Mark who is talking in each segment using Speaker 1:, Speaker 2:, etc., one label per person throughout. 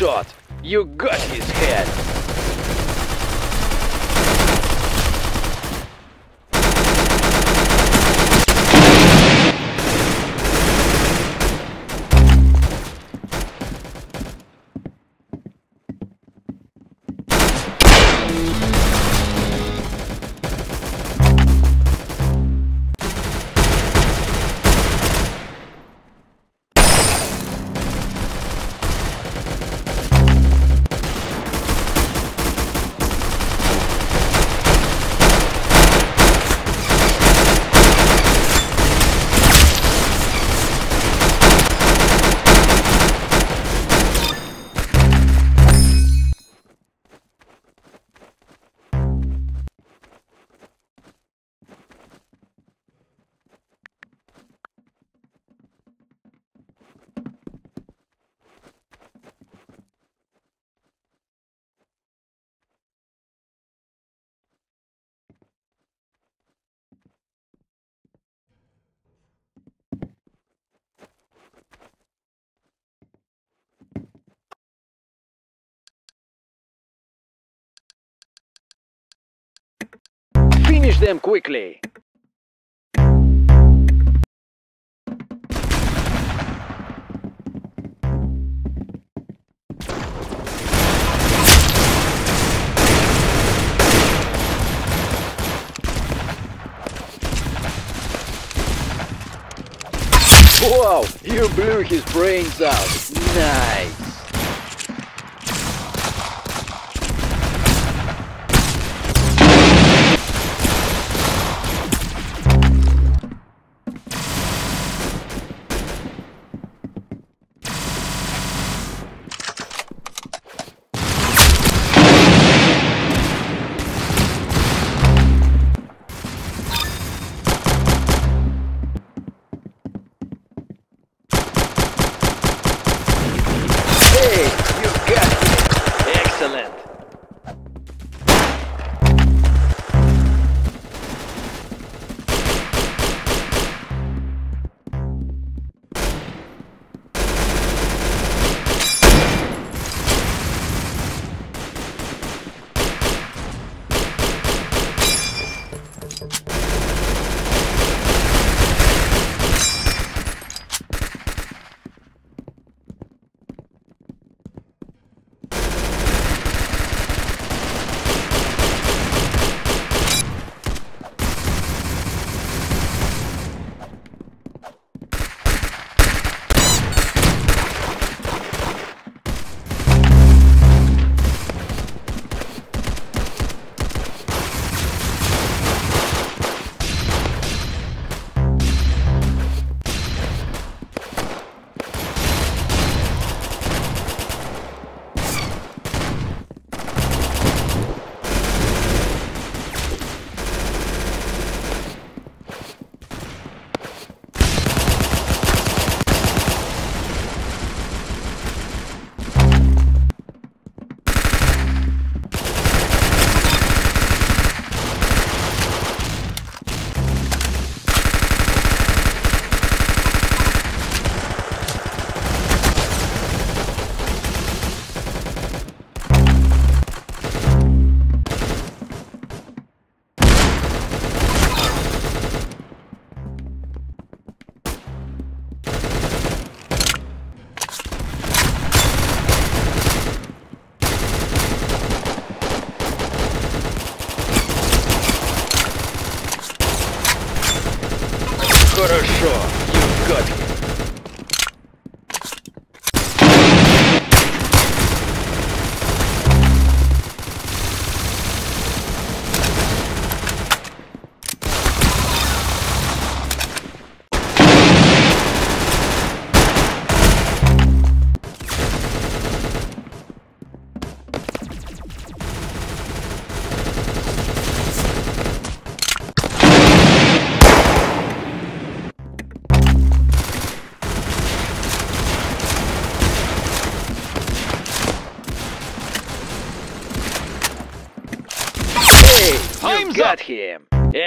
Speaker 1: shot! You got his head! Finish them quickly! Wow, you blew his brains out.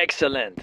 Speaker 1: Excellent.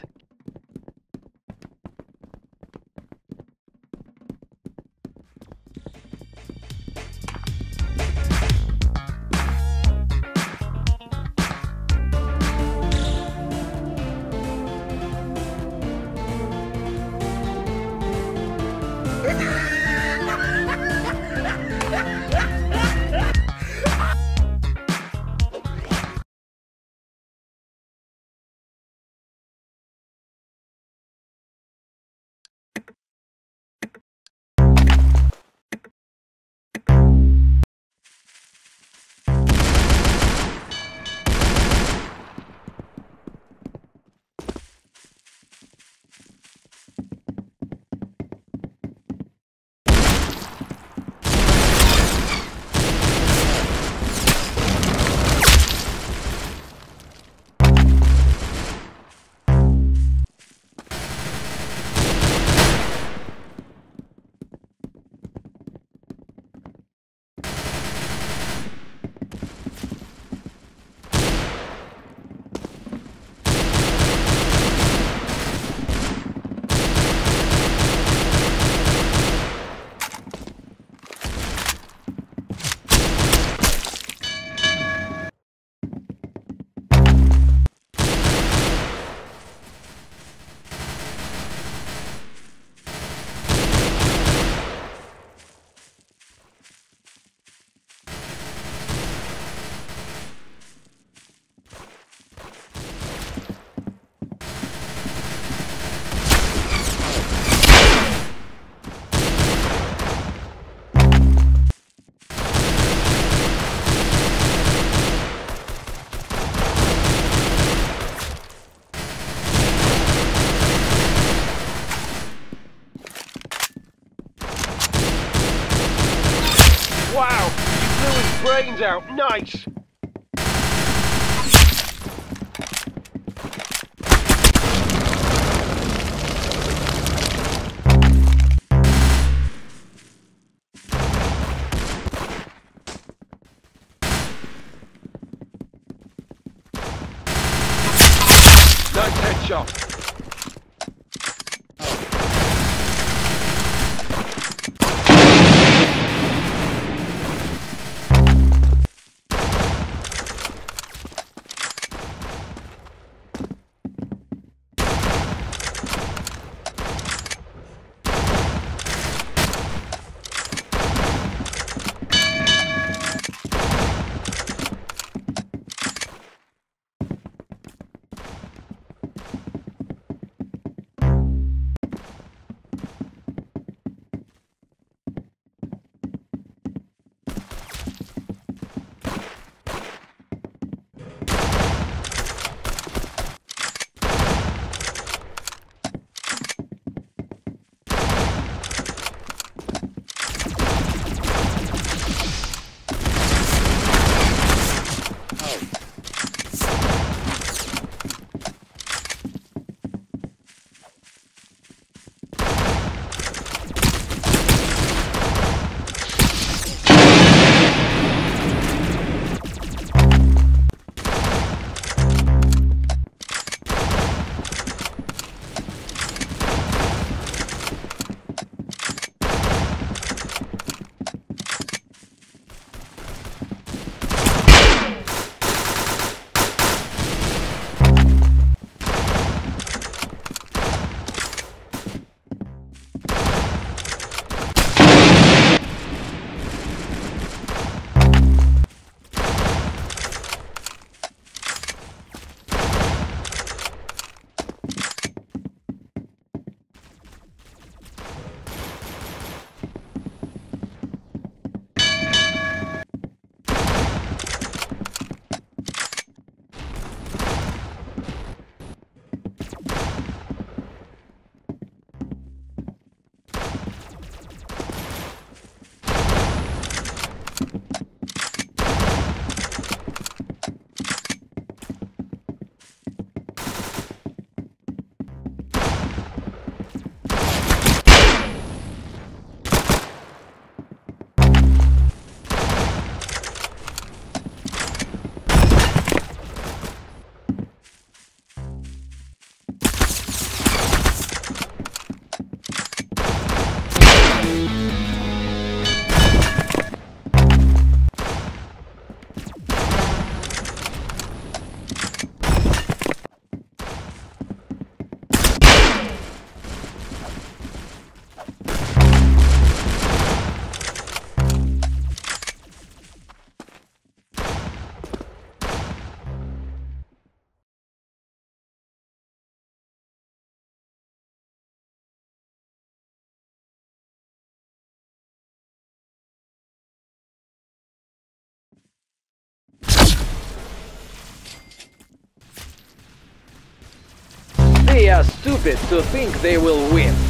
Speaker 2: Out. Nice. Nice
Speaker 1: are stupid to think they will win.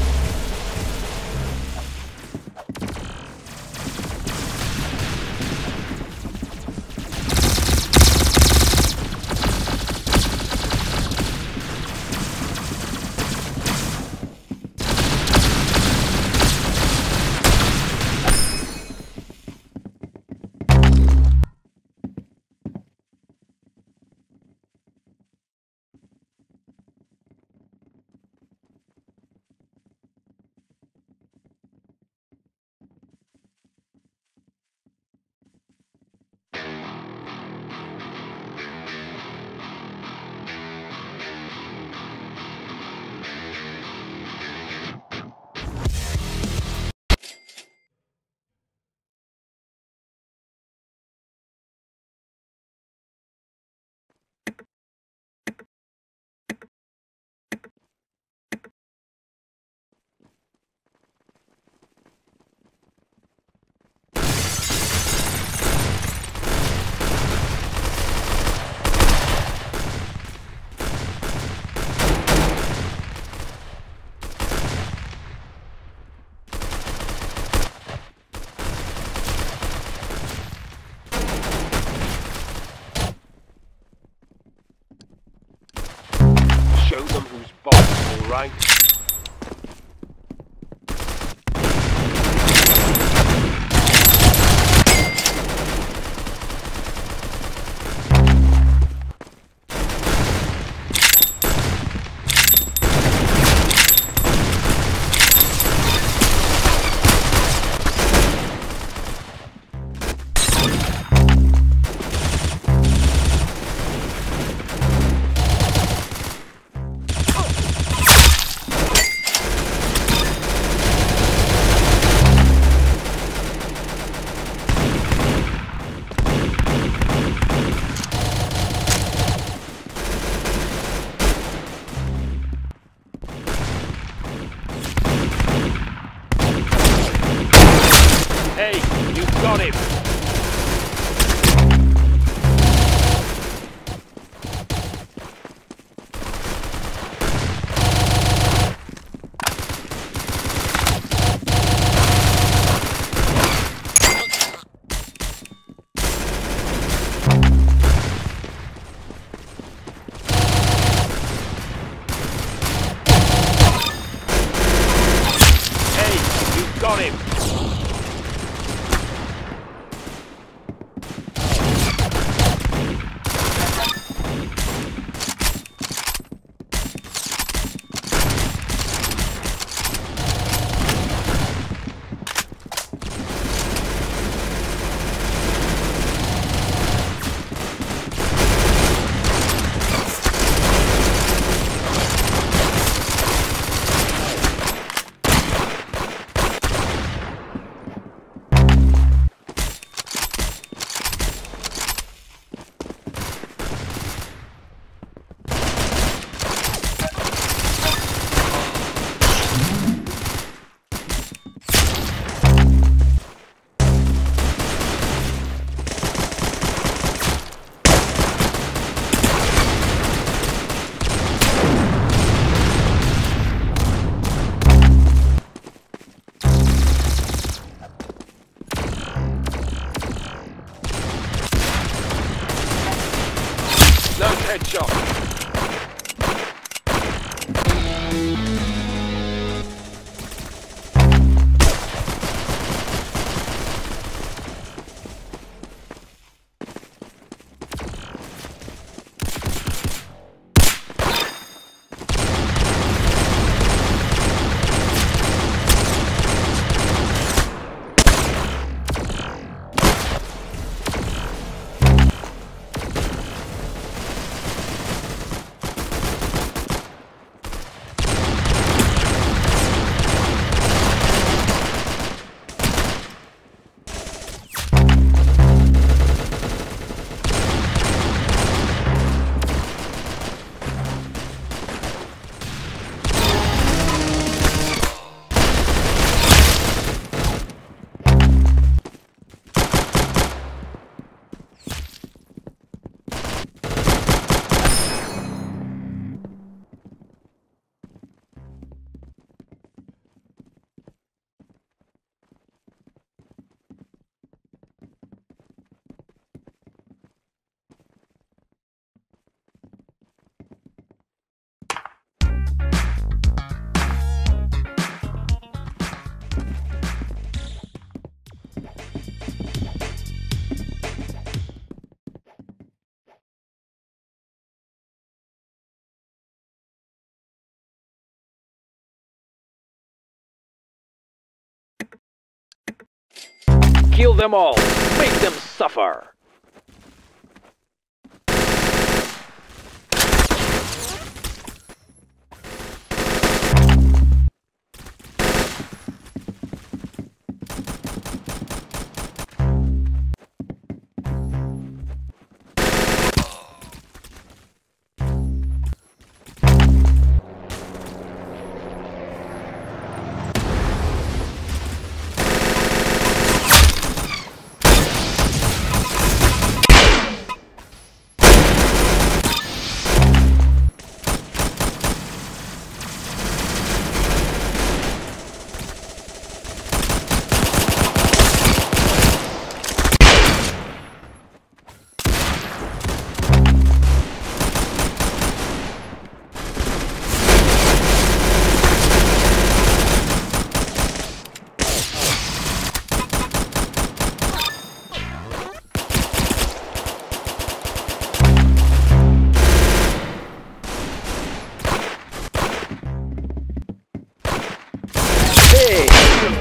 Speaker 1: Kill them all. Make them suffer.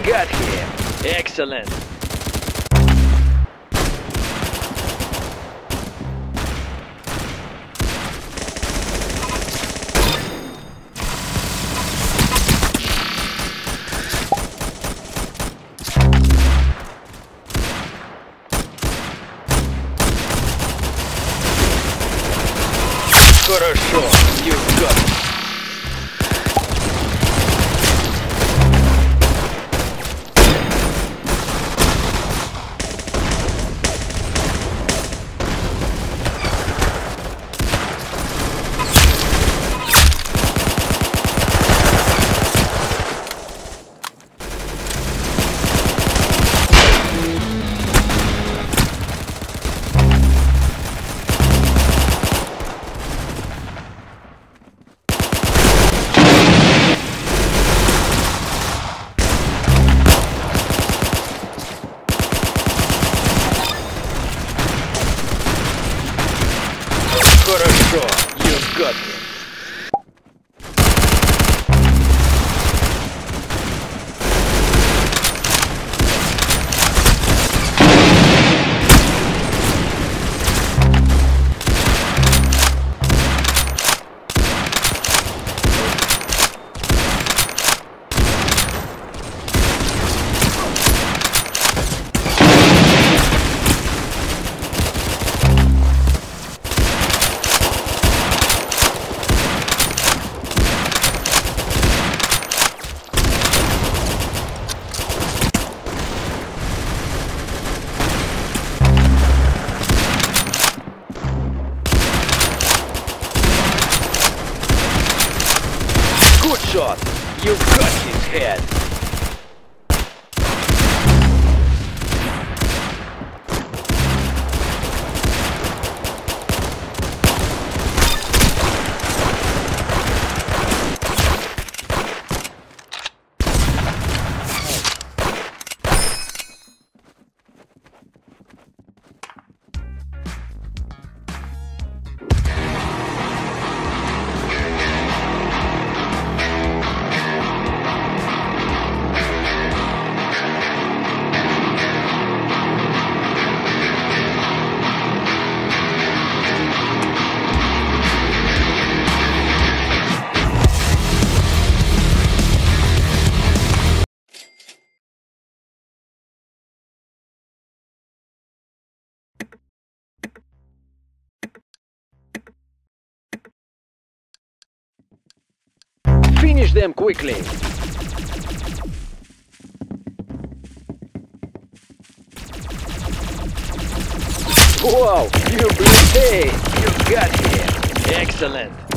Speaker 1: Got. Excellent. Finish them quickly. Wow, you blew you got him. Excellent.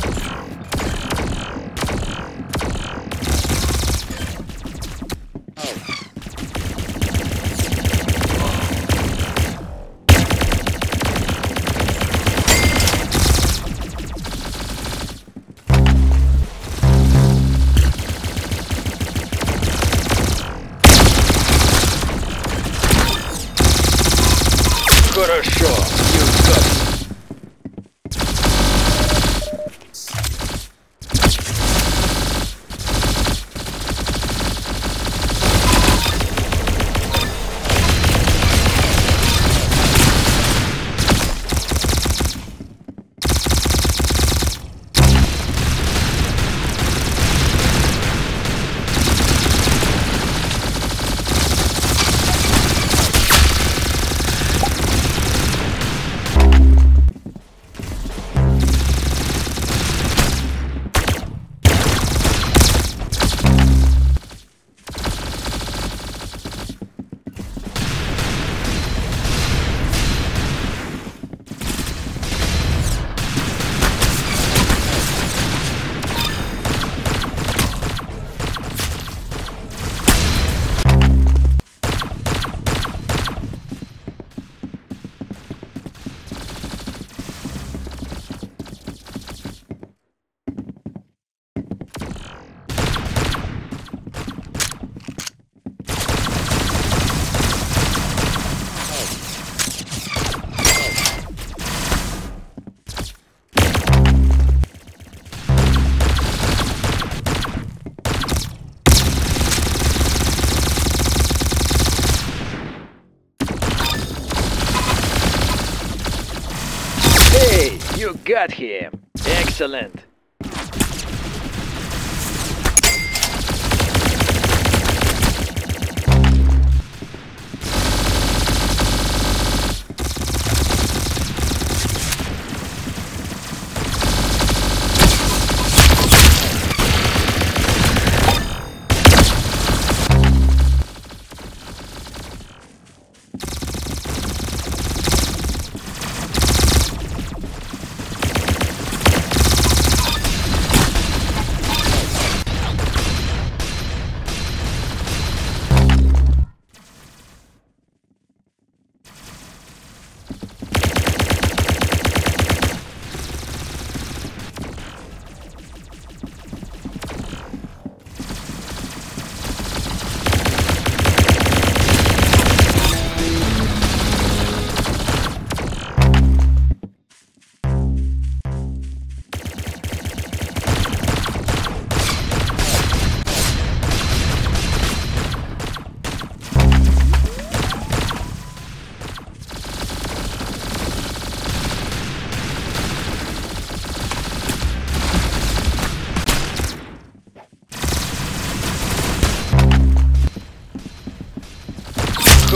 Speaker 1: Got him. Excellent.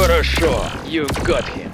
Speaker 1: Хорошо. You got him.